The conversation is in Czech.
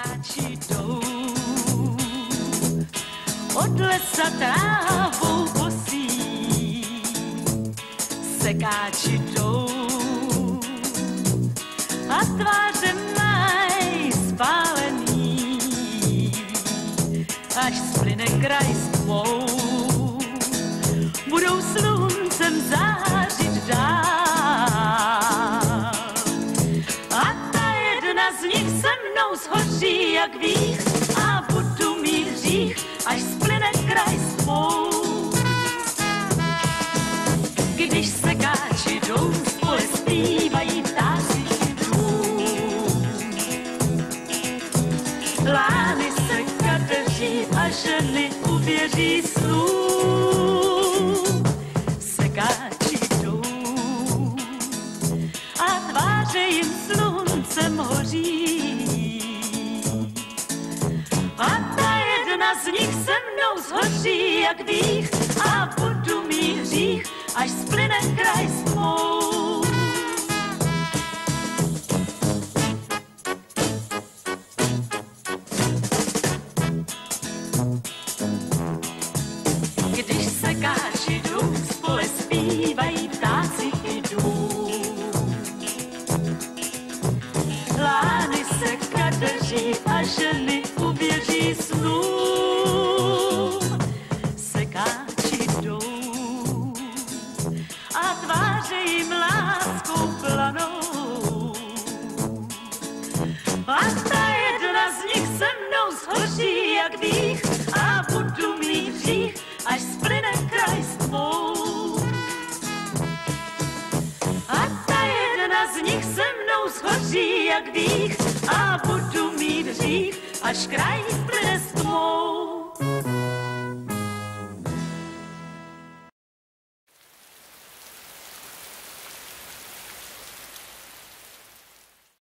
Sekáči jdou od lesa trávou posí. Sekáči jdou a tváře mají spálený, až splyne kraj s tmou. Budou sluncem zářit jak vých a budu mít hřích, až splyne kraj s tmou. Když se káči jdou, spole zpívají ptáci. Lány se kadeří a ženy uvěří jdou a tváře jim sluncem hoří. Zhoří jak vých a budu mít hřích, až splyne kraj s. Když se. Lány se kadeří a ženy tváře jim planou. A ta jedna z nich se mnou zhoří jak vých a budu mít hřích, až splyne kraj s tmou. A ta jedna z nich se mnou zhoří jak vých a budu mít hřích, až kraj splyne